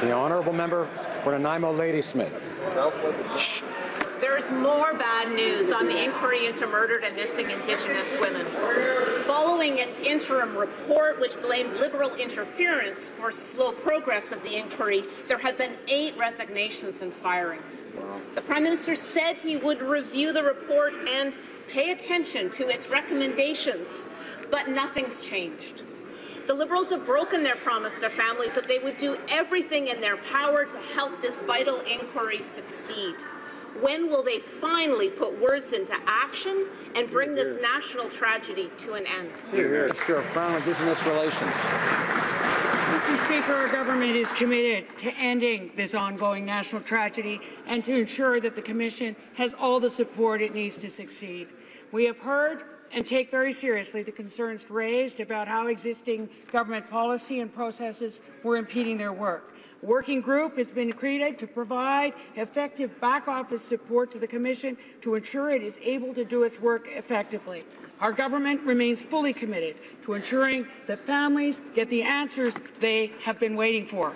The honourable member for Nanaimo Ladysmith. There's more bad news on the inquiry into murdered and missing Indigenous women. Following its interim report, which blamed Liberal interference for slow progress of the inquiry, there have been eight resignations and firings. The Prime Minister said he would review the report and pay attention to its recommendations, but nothing's changed. The Liberals have broken their promise to families that they would do everything in their power to help this vital inquiry succeed. When will they finally put words into action and bring this national tragedy to an end? Minister of Crown Indigenous Relations. Mr. Speaker, our government is committed to ending this ongoing national tragedy and to ensure that the Commission has all the support it needs to succeed. We have heard and take very seriously the concerns raised about how existing government policy and processes were impeding their work. A working group has been created to provide effective back office support to the Commission to ensure it is able to do its work effectively. Our government remains fully committed to ensuring that families get the answers they have been waiting for.